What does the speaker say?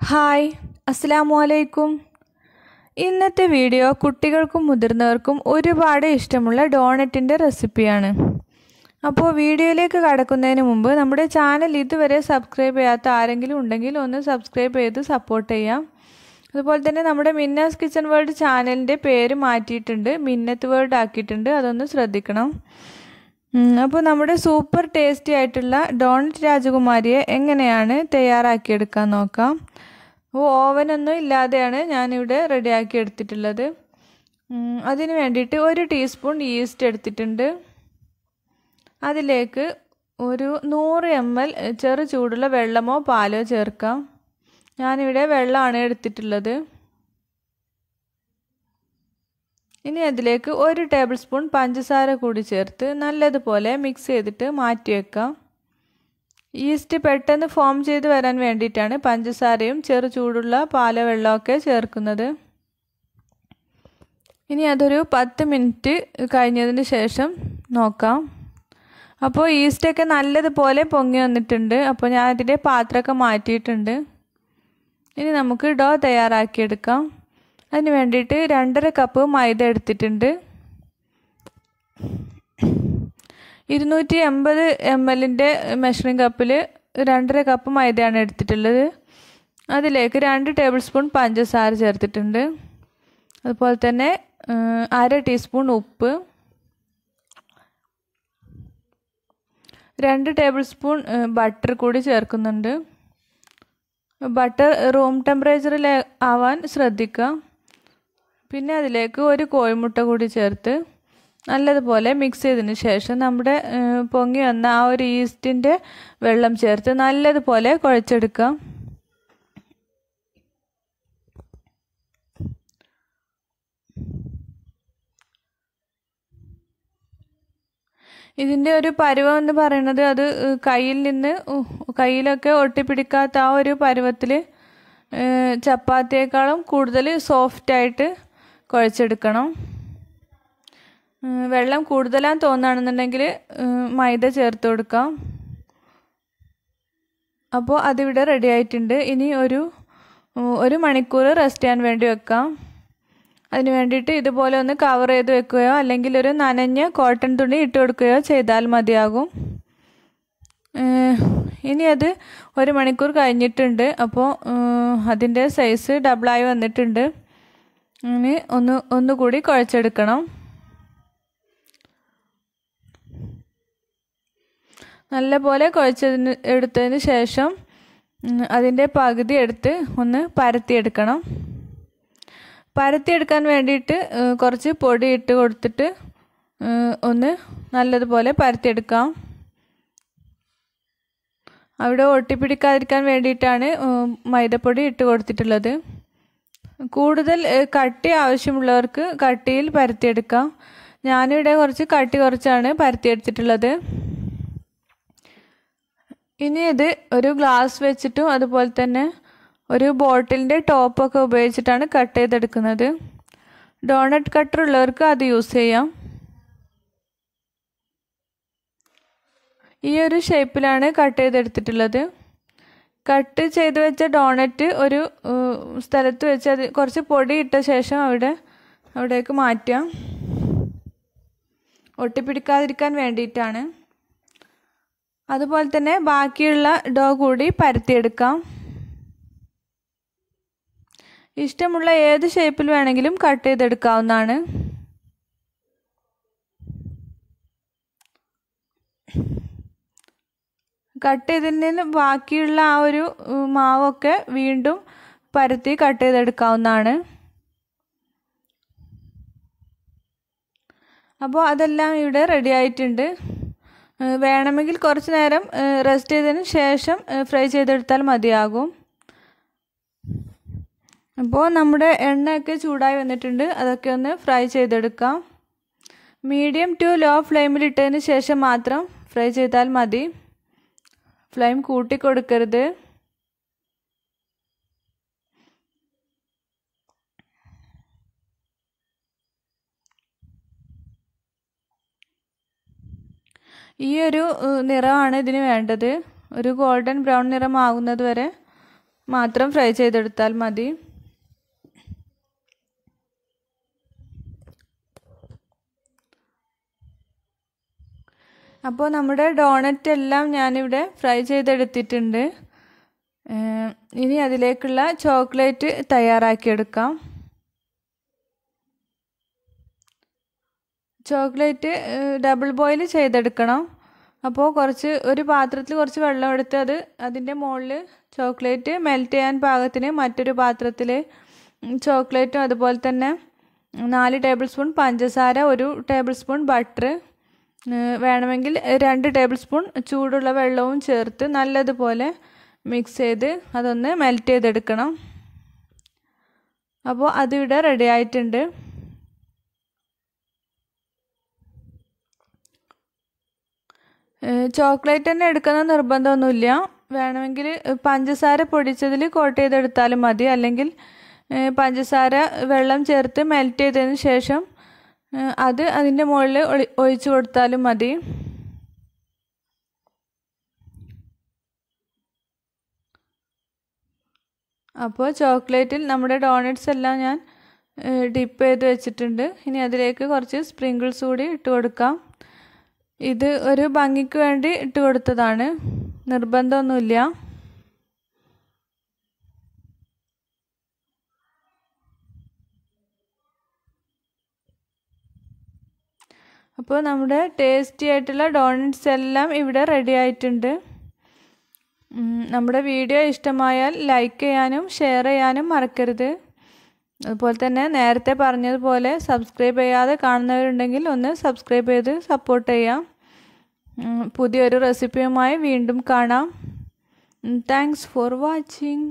Hi അസ്സലാമു അലൈക്കും ഇന്നത്തെ വീഡിയോ കുട്ടികൾക്കും മുതിർന്നവർക്കും ഒരുപാട് ഇഷ്ടമുള്ള ഡോണറ്റിന്റെ റെസിപ്പിയാണ്. അപ്പോൾ വീഡിയോയിലേക്ക് കടക്കുന്നതിന് മുമ്പ് നമ്മുടെ ചാനൽ ഇതുവരെ സബ്സ്ക്രൈബ് ചെയ്യാത്ത ആരെങ്കിലും ഉണ്ടെങ്കിൽ ഒന്ന് സബ്സ്ക്രൈബ് ചെയ്ത് സപ്പോർട്ട് ചെയ്യാം. അതുപോലെ തന്നെ നമ്മുടെ മിന്നാസ് കിച്ചൺ വേൾഡ് ചാനലിന്റെ പേര് മാറ്റിയിട്ടുണ്ട് മിന്നത്ത് വേൾഡ് ആക്കിയിട്ടുണ്ട് അതൊന്ന് ശ്രദ്ധിക്കണം. അപ്പോൾ നമ്മുടെ സൂപ്പർ ടേസ്റ്റി ആയിട്ടുള്ള ഡോണറ്റ് രാജകുമാരിയെ എങ്ങനെയാണ് തയ്യാറാക്കിയെടുക്കാൻ നോക്കാം. അപ്പോൾ ഓവനൊന്നും ഇല്ലാതെയാണ് ഞാനിവിടെ റെഡിയാക്കി എടുത്തിട്ടുള്ളത്. അതിന് വേണ്ടിയിട്ട് ഒരു ടീസ്പൂൺ ഈസ്റ്റ് എടുത്തിട്ടുണ്ട്. അതിലേക്ക് ഒരു നൂറ് എം എൽ ചെറു ചൂടുള്ള വെള്ളമോ പാലോ ചേർക്കാം. ഞാനിവിടെ വെള്ളമാണ് എടുത്തിട്ടുള്ളത്. ഇനി അതിലേക്ക് ഒരു ടേബിൾ സ്പൂൺ പഞ്ചസാര കൂടി ചേർത്ത് നല്ലതുപോലെ മിക്സ് ചെയ്തിട്ട് മാറ്റി വെക്കാം ഈസ്റ്റ് പെട്ടെന്ന് ഫോം ചെയ്ത് വരാൻ വേണ്ടിയിട്ടാണ് പഞ്ചസാരയും ചെറു ചൂടുള്ള പാല വെള്ളമൊക്കെ ചേർക്കുന്നത്. ഇനി അതൊരു പത്ത് മിനിറ്റ് കഴിഞ്ഞതിന് ശേഷം നോക്കാം. അപ്പോൾ ഈസ്റ്റൊക്കെ നല്ലതുപോലെ പൊങ്ങി വന്നിട്ടുണ്ട്. അപ്പോൾ ഞാൻ അതിന്റെ പാത്രമൊക്കെ മാറ്റിയിട്ടുണ്ട്. ഇനി നമുക്ക് ഡോ തയ്യാറാക്കിയെടുക്കാം. അതിന് വേണ്ടിയിട്ട് രണ്ടര കപ്പ് മൈദ എടുത്തിട്ടുണ്ട്. ഇരുന്നൂറ്റി എൺപത് എം എല്ലിന്റെ മെഷറിംഗ് കപ്പിൽ രണ്ടര കപ്പ് മൈദയാണ് എടുത്തിട്ടുള്ളത്. അതിലേക്ക് രണ്ട് ടേബിൾ സ്പൂൺ പഞ്ചസാര ചേർത്തിട്ടുണ്ട്. അതുപോലെ തന്നെ അര ടീസ്പൂൺ ഉപ്പ്. രണ്ട് ടേബിൾ സ്പൂൺ ബട്ടർ കൂടി ചേർക്കുന്നുണ്ട്. ബട്ടർ റൂം ടെമ്പറേച്ചറിൽ ആവാൻ ശ്രദ്ധിക്കുക. പിന്നെ അതിലേക്ക് ഒരു കോഴിമുട്ട കൂടി ചേർത്ത് നല്ലതുപോലെ മിക്സ് ചെയ്തതിന് ശേഷം നമ്മുടെ പൊങ്ങി വന്ന ആ ഒരു ഈസ്റ്റിന്റെ വെള്ളം ചേർത്ത് നല്ലതുപോലെ കുഴച്ചെടുക്കാം ഇതിന്റെ ഒരു പരുവം എന്ന് പറയുന്നത് അത് കയ്യിൽ നിന്ന് കയ്യിലൊക്കെ ഒട്ടിപ്പിടിക്കാത്ത ആ ഒരു പരുവത്തിൽ ചപ്പാത്തിയേക്കാളും കൂടുതൽ സോഫ്റ്റായിട്ട് കുഴച്ചെടുക്കണം. വെള്ളം കൂടുതലാന്ന് തോന്നുകയാണെന്നുണ്ടെങ്കിൽ മൈദ ചേർത്ത് കൊടുക്കാം. അപ്പോൾ അതിവിടെ റെഡി ആയിട്ടുണ്ട്. ഇനി ഒരു ഒരു മണിക്കൂർ റെസ്റ്റ് ചെയ്യാൻ വേണ്ടി വെക്കാം. അതിന് വേണ്ടിയിട്ട് ഇതുപോലെ ഒന്ന് കവർ ചെയ്ത് വെക്കുകയോ അല്ലെങ്കിൽ ഒരു നനഞ്ഞ കോട്ടൺ തുണി ഇട്ട് കൊടുക്കുകയോ ചെയ്താൽ മതിയാകും. ഇനി അത് ഒരു മണിക്കൂർ കഴിഞ്ഞിട്ടുണ്ട്. അപ്പോൾ അതിന്റെ സൈസ് ഡബിളായി വന്നിട്ടുണ്ട്. ഇനി ഒന്ന് ഒന്നുകൂടി കുഴച്ചെടുക്കണം. നല്ലപോലെ കുഴച്ചതിന് എടുത്തതിന് ശേഷം അതിന്റെ പകുതി എടുത്ത് ഒന്ന് പരത്തിയെടുക്കണം. പരത്തിയെടുക്കാൻ വേണ്ടിയിട്ട് കുറച്ച് പൊടി ഇട്ട് കൊടുത്തിട്ട് ഒന്ന് നല്ലതുപോലെ പരത്തിയെടുക്കാം. അവിടെ ഒട്ടിപ്പിടിക്കാതിരിക്കാൻ വേണ്ടിയിട്ടാണ് മൈദപ്പൊടി ഇട്ട് കൊടുത്തിട്ടുള്ളത്. കൂടുതൽ കട്ടി ആവശ്യമുള്ളവർക്ക് കട്ടിയിൽ പരത്തിയെടുക്കാം. ഞാനിവിടെ കുറച്ച് കട്ടി കുറച്ചാണ് പരത്തിയെടുത്തിട്ടുള്ളത്. ഇനി ഇത് ഒരു ഗ്ലാസ് വെച്ചിട്ടും അതുപോലെ തന്നെ ഒരു ബോട്ടിലിന്റെ ടോപ്പൊക്കെ ഉപയോഗിച്ചിട്ടാണ് കട്ട് ചെയ്തെടുക്കുന്നത്. ഡോണറ്റ് കട്ടർ ഉള്ളവർക്ക് അത് യൂസ് ചെയ്യാം. ഈ ഒരു ഷേപ്പിലാണ് കട്ട് ചെയ്തെടുത്തിട്ടുള്ളത്. കട്ട് ചെയ്ത് വെച്ച ഡോണറ്റ് ഒരു സ്ഥലത്ത് വെച്ച് അത് കുറച്ച് പൊടി ഇട്ട ശേഷം അവിടെ അവിടേക്ക് മാറ്റാം. ഒട്ടിപ്പിടിക്കാതിരിക്കാൻ വേണ്ടിയിട്ടാണ്. അതുപോലെ തന്നെ ബാക്കിയുള്ള ഡോ കൂടി പരത്തിയെടുക്കാം. ഇഷ്ടമുള്ള ഏത് ഷേപ്പിൽ വേണമെങ്കിലും കട്ട് ചെയ്തെടുക്കാവുന്നതാണ്. കട്ട് ചെയ്തതിന് ബാക്കിയുള്ള ആ ഒരു മാവൊക്കെ വീണ്ടും പരത്തി കട്ട് ചെയ്തെടുക്കാവുന്നതാണ്. അപ്പോൾ അതെല്ലാം ഇവിടെ റെഡി ആയിട്ടുണ്ട്. വേണമെങ്കിൽ കുറച്ച് നേരം റെസ്റ്റ് ചെയ്തതിന് ശേഷം ഫ്രൈ ചെയ്തെടുത്താൽ മതിയാകും. അപ്പോൾ നമ്മുടെ എണ്ണയൊക്കെ ചൂടായി വന്നിട്ടുണ്ട്. അതൊക്കെ ഒന്ന് ഫ്രൈ ചെയ്തെടുക്കാം. മീഡിയം ടു ലോ ഫ്ലെയിമിൽ ഇട്ടതിന് ശേഷം മാത്രം ഫ്രൈ ചെയ്താൽ മതി. ഫ്ലെയിം കൂട്ടി കൊടുക്കരുത് ഈ ഒരു നിറമാണ് ഇതിന് വേണ്ടത്. ഒരു ഗോൾഡൻ ബ്രൗൺ നിറമാകുന്നത് വരെ മാത്രം ഫ്രൈ ചെയ്തെടുത്താൽ മതി. അപ്പോൾ നമ്മുടെ ഡോണറ്റ് എല്ലാം ഞാനിവിടെ ഫ്രൈ ചെയ്തെടുത്തിട്ടുണ്ട്. ഇനി അതിലേക്കുള്ള ചോക്ലേറ്റ് തയ്യാറാക്കിയെടുക്കാം. ചോക്ലേറ്റ് ഡബിൾ ബോയിൽ ചെയ്തെടുക്കണം. അപ്പോൾ കുറച്ച് ഒരു പാത്രത്തിൽ കുറച്ച് വെള്ളം എടുത്ത് അത് അതിന്റെ മുകളിൽ ചോക്ലേറ്റ് മെൽറ്റ് ചെയ്യാൻ പാകത്തിന് മറ്റൊരു പാത്രത്തിൽ ചോക്ലേറ്റും അതുപോലെ തന്നെ നാല് ടേബിൾ സ്പൂൺ പഞ്ചസാര ഒരു ടേബിൾ സ്പൂൺ ബട്ടർ വേണമെങ്കിൽ രണ്ട് ടേബിൾ സ്പൂൺ ചൂടുള്ള വെള്ളവും ചേർത്ത് നല്ലതുപോലെ മിക്സ് ചെയ്ത് അതൊന്ന് മെൽറ്റ് ചെയ്തെടുക്കണം. അപ്പോൾ അതിവിടെ റെഡി ആയിട്ടുണ്ട്. ചോക്ലേറ്റ് തന്നെ എടുക്കുന്ന നിർബന്ധമൊന്നുമില്ല. വേണമെങ്കിൽ പഞ്ചസാര പൊടിച്ചതിൽ കോട്ട് ചെയ്തെടുത്താലും മതി. അല്ലെങ്കിൽ പഞ്ചസാര വെള്ളം ചേർത്ത് മെൽറ്റ് ചെയ്തതിന് ശേഷം അത് അതിന്റെ മുകളിൽ ഒഴിച്ചു കൊടുത്താലും മതി. അപ്പോൾ ചോക്ലേറ്റിൽ നമ്മുടെ ഡോണറ്റ്സ് എല്ലാം ഞാൻ ഡിപ്പ് ചെയ്ത് വെച്ചിട്ടുണ്ട്. ഇനി അതിലേക്ക് കുറച്ച് സ്പ്രിങ്കിൾസ് കൂടി ഇട്ട് കൊടുക്കാം. ഇത് ഒരു ഭംഗിക്ക് വേണ്ടി ഇട്ട് കൊടുത്തതാണ്. നിർബന്ധമൊന്നുമില്ല. അപ്പോൾ നമ്മുടെ ടേസ്റ്റി ആയിട്ടുള്ള ഡോണറ്റ്സ് എല്ലാം ഇവിടെ റെഡി ആയിട്ടുണ്ട്. നമ്മുടെ വീഡിയോ ഇഷ്ടമായാൽ ലൈക്ക് ചെയ്യാനും ഷെയർ ചെയ്യാനും മറക്കരുത്. അതുപോലെ തന്നെ നേരത്തെ പറഞ്ഞതുപോലെ സബ്സ്ക്രൈബ് ചെയ്യാതെ കാണുന്നവരുണ്ടെങ്കിൽ ഒന്ന് സബ്സ്ക്രൈബ് ചെയ്ത് സപ്പോർട്ട് ചെയ്യാം. പുതിയൊരു റെസിപ്പിയുമായി വീണ്ടും കാണാം. Thanks for watching